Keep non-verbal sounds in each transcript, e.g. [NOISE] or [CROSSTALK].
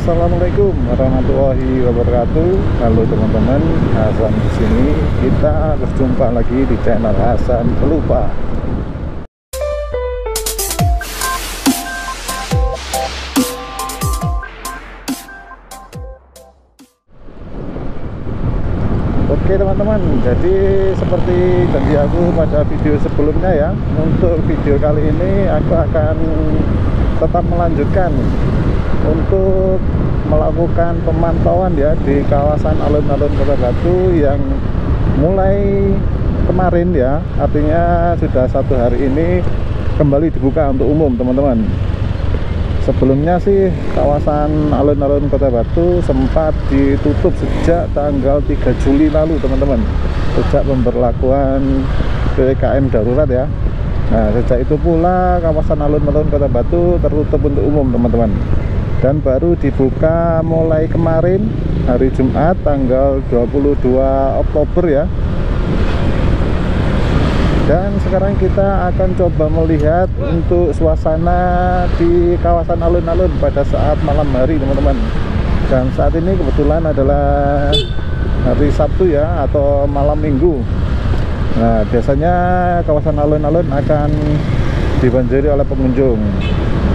Assalamualaikum warahmatullahi wabarakatuh. Halo teman-teman, Hasan di sini. Kita berjumpa lagi di channel Hasan Pelupa. Oke teman-teman, jadi seperti janji aku pada video sebelumnya ya Untuk video kali ini aku akan tetap melanjutkan Untuk melakukan pemantauan ya di kawasan alun-alun Kota Batu Yang mulai kemarin ya Artinya sudah satu hari ini kembali dibuka untuk umum teman-teman. Sebelumnya sih kawasan alun-alun Kota Batu sempat ditutup sejak tanggal 3 Juli lalu teman-teman. Sejak pemberlakuan PPKM darurat ya. Nah sejak itu pula kawasan alun-alun Kota Batu tertutup untuk umum teman-teman dan baru dibuka mulai kemarin hari Jumat tanggal 22 Oktober ya. Dan sekarang kita akan coba melihat untuk suasana di kawasan alun-alun pada saat malam hari teman-teman. Dan saat ini kebetulan adalah hari Sabtu ya atau malam minggu. Nah biasanya kawasan alun-alun akan dibanjiri oleh pengunjung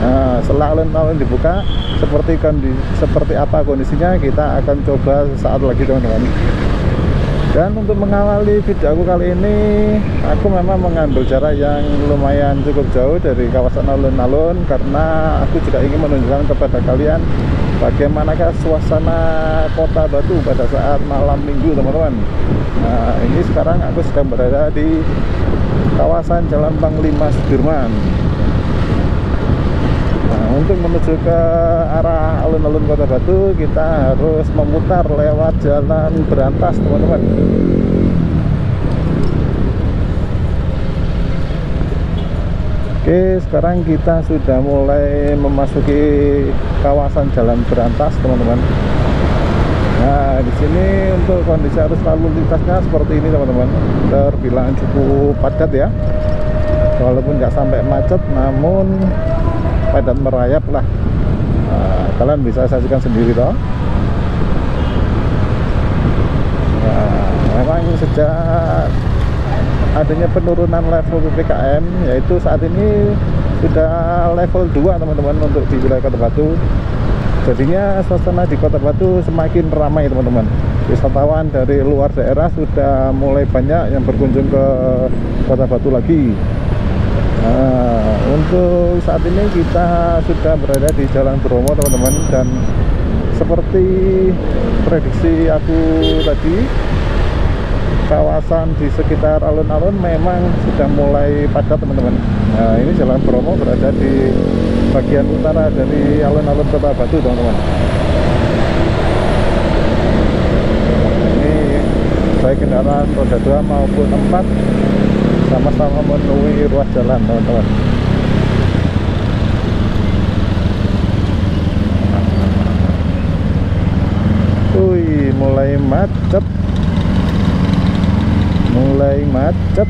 nah setelah alun-alun dibuka seperti kondisi, seperti apa kondisinya kita akan coba saat lagi teman-teman. Dan untuk mengawali video aku kali ini aku memang mengambil jarak yang lumayan cukup jauh dari kawasan alun-alun karena aku juga ingin menunjukkan kepada kalian bagaimanakah suasana kota Batu pada saat malam minggu teman-teman. Nah ini sekarang aku sedang berada di kawasan Jalan Panglima Sudirman untuk menuju ke arah alun-alun Kota Batu kita harus memutar lewat jalan berantas teman-teman. Oke sekarang kita sudah mulai memasuki kawasan jalan berantas teman-teman. Nah di sini untuk kondisi arus lalu lintasnya seperti ini teman-teman. Terbilang cukup padat ya. Walaupun nggak sampai macet namun padat merayap lah. Nah, kalian bisa saksikan sendiri toh. Nah, memang sejak adanya penurunan level PPKM yaitu saat ini sudah level 2 teman-teman untuk di wilayah Kota Batu. Jadinya suasana di Kota Batu semakin ramai teman-teman. Wisatawan dari luar daerah sudah mulai banyak yang berkunjung ke Kota Batu lagi Nah, untuk saat ini kita sudah berada di Jalan Bromo teman-teman dan seperti prediksi aku tadi kawasan di sekitar alun-alun memang sudah mulai padat teman-teman. Nah ini Jalan Bromo berada di bagian utara dari alun-alun Kota Batu teman-teman. Ini baik kendaraan roda 2 maupun 4 sama-sama memenuhi ruas jalan teman-teman. Wih, mulai macet. Mulai macet.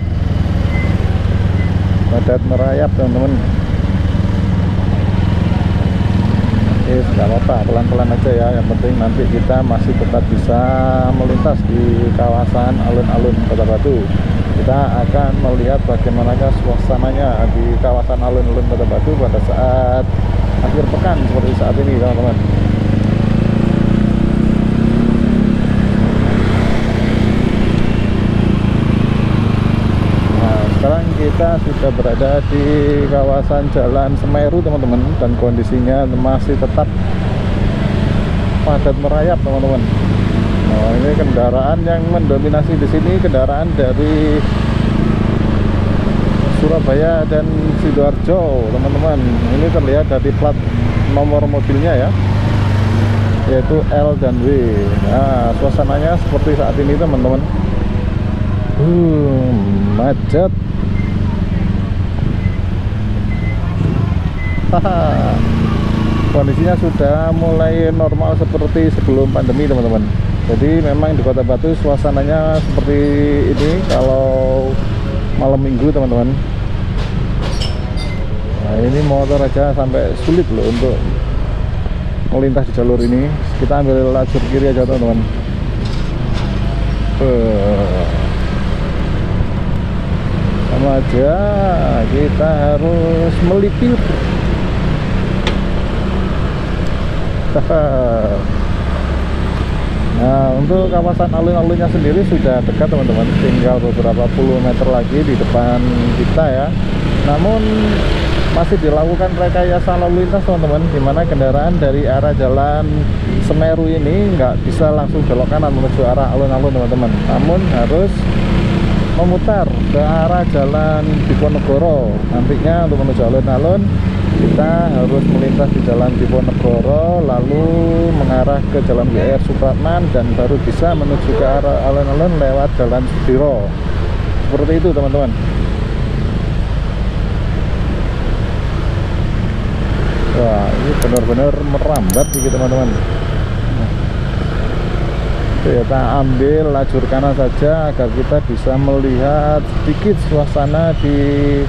Padat merayap teman-teman. Oke, nggak apa-apa, pelan-pelan aja ya. Yang penting nanti kita masih tetap bisa melintas di kawasan alun-alun Kota Batu kita akan melihat bagaimanakah suasananya di kawasan alun-alun Kota Batu pada saat akhir pekan seperti saat ini teman-teman. Nah sekarang kita sudah berada di kawasan Jalan Semeru teman-teman dan kondisinya masih tetap padat merayap teman-teman Oh, ini kendaraan yang mendominasi di sini kendaraan dari Surabaya dan Sidoarjo, teman-teman. Ini terlihat dari plat nomor mobilnya ya, yaitu L dan W. Nah, suasananya seperti saat ini, teman-teman. Uh, macet. Kondisinya sudah mulai normal seperti sebelum pandemi, teman-teman jadi memang di kota Batu suasananya seperti ini kalau malam minggu teman-teman. Nah ini motor aja sampai sulit loh untuk melintas di jalur ini. Kita ambil lajur kiri aja teman-teman. Sama aja kita harus melipir [LAUGHS] Nah untuk kawasan alun-alunnya sendiri sudah dekat teman-teman. Tinggal beberapa puluh meter lagi di depan kita ya. Namun masih dilakukan rekayasa lalu lintas teman-teman Di mana kendaraan dari arah jalan Semeru ini nggak bisa langsung belok kanan menuju arah alun-alun teman-teman. Namun harus memutar ke arah jalan Diponegoro. Nantinya untuk menuju alun-alun kita harus melintas di jalan Diponegoro lalu mengarah ke jalan WR Supratman dan baru bisa menuju ke arah alun-alun lewat jalan Sudiro. Seperti itu teman-teman. Wah ini benar-benar merambat nih teman-teman. Kita ambil lajur kanan saja agar kita bisa melihat sedikit suasana di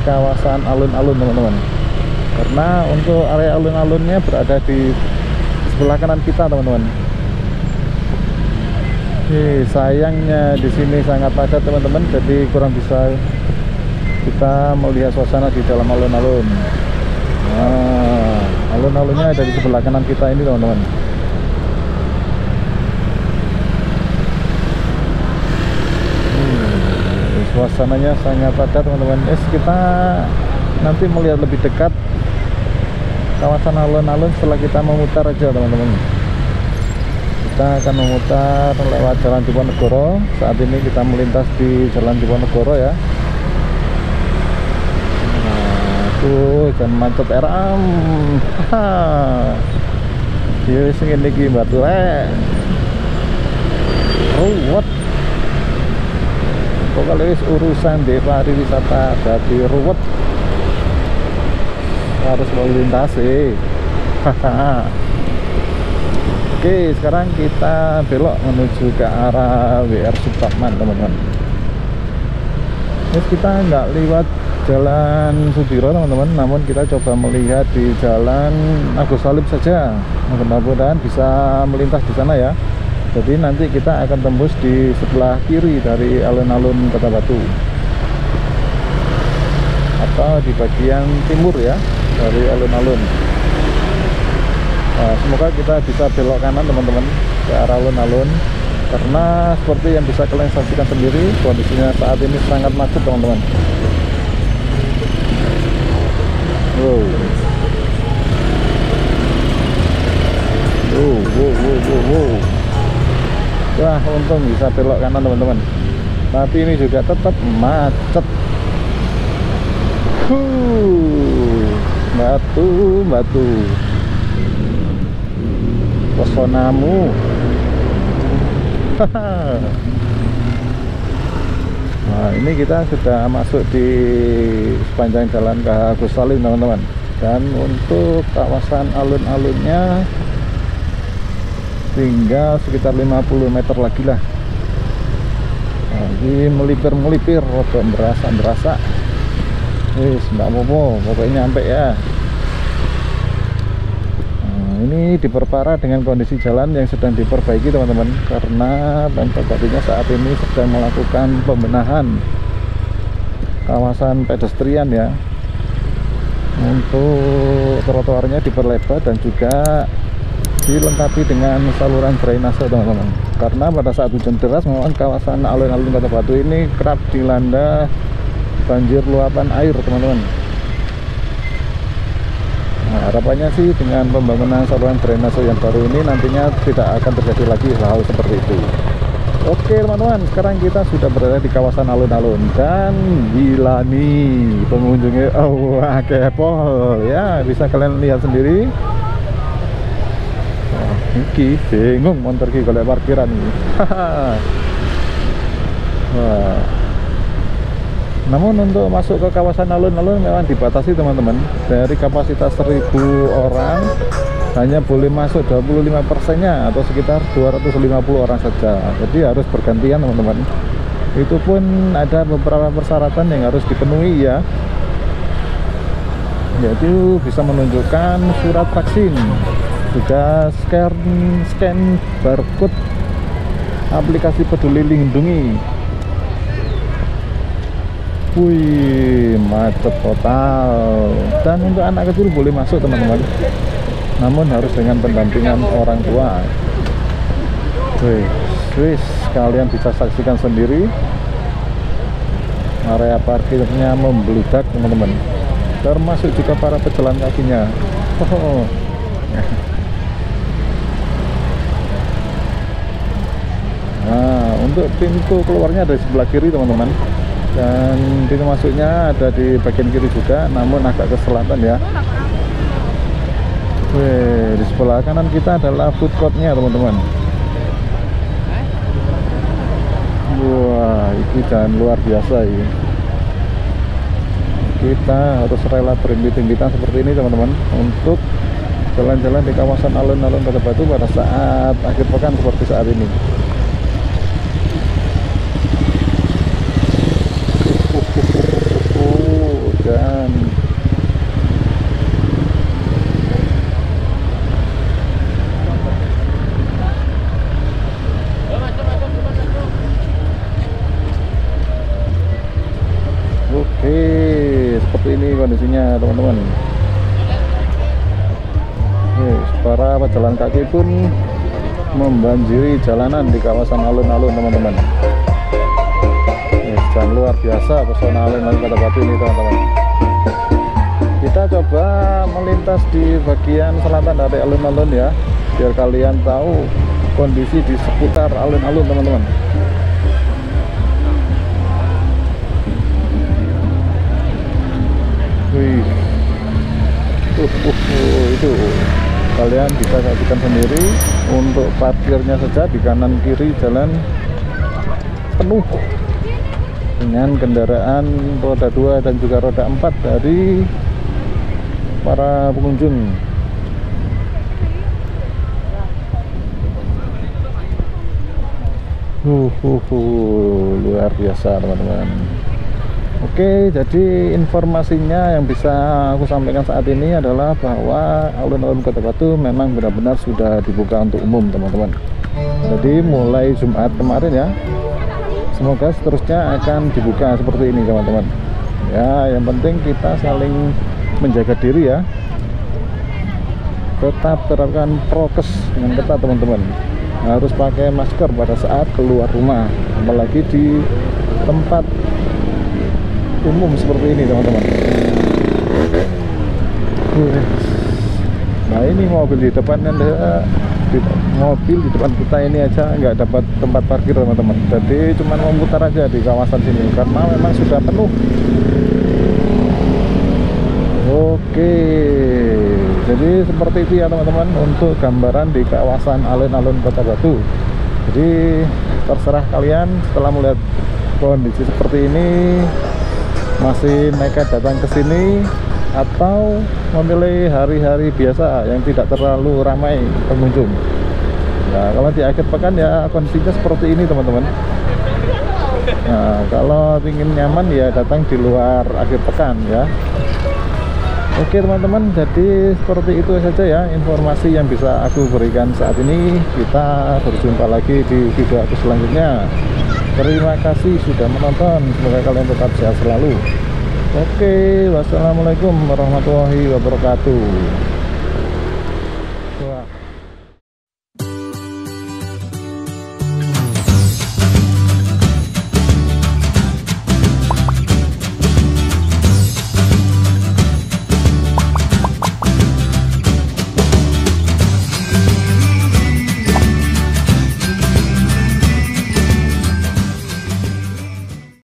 kawasan alun-alun teman-teman karena untuk area alun-alunnya berada di sebelah kanan kita teman-teman. Sayangnya di sini sangat padat teman-teman. Jadi kurang bisa kita melihat suasana di dalam alun-alun. Nah, alun-alunnya ada di sebelah kanan kita ini teman-teman. Hmm, suasananya sangat padat teman-teman. Es kita nanti melihat lebih dekat kawasan alun-alun setelah kita memutar aja teman-teman. Kita akan memutar lewat jalan Diponegoro. Saat ini kita melintas di jalan Diponegoro ya. Nah tuh jangan macet eram. Yuk sing ini batu ruwet. Pokoknya urusan di pariwisata jadi ruwet harus melintasi. [LAUGHS] Oke sekarang kita belok menuju ke arah WR Supratman teman-teman. Ini kita nggak lewat jalan Sudiro teman-teman namun kita coba melihat di jalan Agus Salim saja. Mudah-mudahan bisa melintas di sana ya. Jadi nanti kita akan tembus di sebelah kiri dari alun-alun Kota Batu. Atau di bagian timur ya dari alun-alun. Nah, semoga kita bisa belok kanan teman-teman ke arah alun-alun. Karena seperti yang bisa kalian saksikan sendiri kondisinya saat ini sangat macet teman-teman. Wow. Wow wow wow wow, wow. wah untung bisa belok kanan teman-teman. Tapi ini juga tetap macet. Huh batu batu. Pesonamu. [LAUGHS] Nah ini kita sudah masuk di sepanjang jalan ke Agus Salim teman-teman. Dan untuk kawasan alun-alunnya tinggal sekitar 50 meter lagi lah. Ini melipir-melipir roda berasa-berasa wis mbak Momo pokoknya nyampe ya ini diperparah dengan kondisi jalan yang sedang diperbaiki teman-teman karena Pemprov Batunya saat ini sedang melakukan pembenahan kawasan pedestrian ya. Untuk trotoarnya diperlebar dan juga dilengkapi dengan saluran drainase teman-teman. Karena pada saat hujan deras memang kawasan alun-alun kota Batu ini kerap dilanda banjir luapan air teman-teman. nah, harapannya sih dengan pembangunan saluran drainase yang baru ini nantinya tidak akan terjadi lagi hal, -hal seperti itu. Oke teman-teman sekarang kita sudah berada di kawasan alun-alun dan gila nih pengunjungnya oh kepol. Ya bisa kalian lihat sendiri. Oh, ini bingung motor ki kalau parkiran [LAUGHS] wah namun untuk masuk ke kawasan alun-alun memang dibatasi teman-teman. Dari kapasitas 1000 orang hanya boleh masuk 25 persennya atau sekitar 250 orang saja. Jadi harus bergantian teman-teman. Itu pun ada beberapa persyaratan yang harus dipenuhi ya. Yaitu bisa menunjukkan surat vaksin juga scan scan barcode aplikasi peduli lindungi wih macet total. Dan untuk anak kecil boleh masuk teman-teman. Namun harus dengan pendampingan orang tua. Wih wih kalian bisa saksikan sendiri. Area parkirnya membludak teman-teman. Termasuk juga para pejalan kakinya. Oh. [LAUGHS] nah untuk pintu keluarnya ada di sebelah kiri teman-teman dan pintu masuknya ada di bagian kiri juga namun agak ke selatan ya. Wih, di sebelah kanan kita adalah food courtnya teman-teman. Wah ini jalan luar biasa ini. Kita harus rela berimbit-imbitan seperti ini teman-teman untuk jalan-jalan di kawasan alun-alun Kota Batu pada saat akhir pekan seperti saat ini dan Oke, seperti kondisinya teman-teman. Para pejalan kaki pun membanjiri jalanan di kawasan alun-alun teman-teman. Jalan luar biasa pesona alun-alun Kota Batu ini teman-teman. Kita coba melintas di bagian selatan dari alun-alun ya, biar kalian tahu kondisi di seputar alun-alun teman-teman. Wih. Uh, uh, uh, itu. Kalian bisa saksikan sendiri. Untuk parkirnya saja di kanan kiri jalan penuh dengan kendaraan roda 2 dan juga roda 4 dari para pengunjung. Uh, uh, uh, luar biasa teman-teman Oke, jadi informasinya yang bisa aku sampaikan saat ini adalah bahwa alun-alun Kota Batu memang benar-benar sudah dibuka untuk umum, teman-teman. Jadi mulai Jumat kemarin ya, semoga seterusnya akan dibuka seperti ini, teman-teman. Ya, yang penting kita saling menjaga diri ya. Tetap terapkan prokes dengan ketat, teman-teman. Harus pakai masker pada saat keluar rumah, apalagi di tempat umum seperti ini teman-teman. Nah ini mobil di depan anda di, mobil di depan kita ini aja nggak dapat tempat parkir teman-teman. Jadi cuma memutar aja di kawasan sini karena memang sudah penuh. Oke. Jadi seperti itu ya teman-teman untuk gambaran di kawasan alun-alun kota Batu. Jadi terserah kalian setelah melihat kondisi seperti ini masih nekat datang ke sini atau memilih hari-hari biasa yang tidak terlalu ramai pengunjung. Nah kalau di akhir pekan ya kondisinya seperti ini teman-teman. Nah kalau ingin nyaman ya datang di luar akhir pekan ya. Oke teman-teman jadi seperti itu saja ya informasi yang bisa aku berikan saat ini. Kita berjumpa lagi di video aku selanjutnya terima kasih sudah menonton. Semoga kalian tetap sehat selalu. Oke wassalamualaikum warahmatullahi wabarakatuh